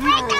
Take